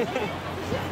よっしゃ!